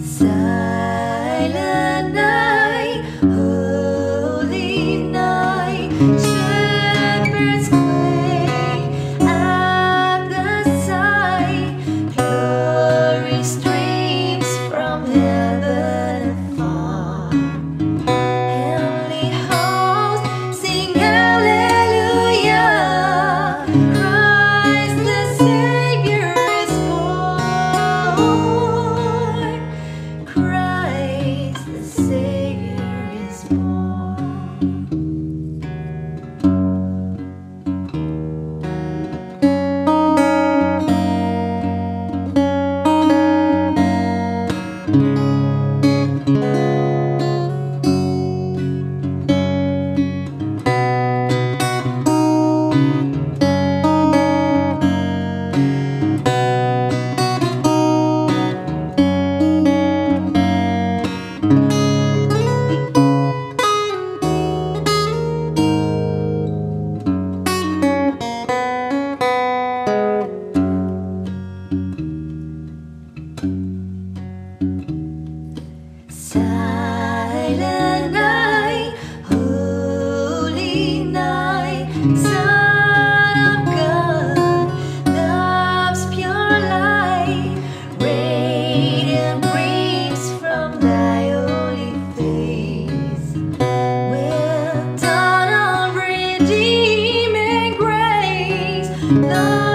Silent night, holy night, shepherds quake at the sight. Glory streams from heaven afar. Heavenly hosts sing hallelujah. Christ the Savior is born. love.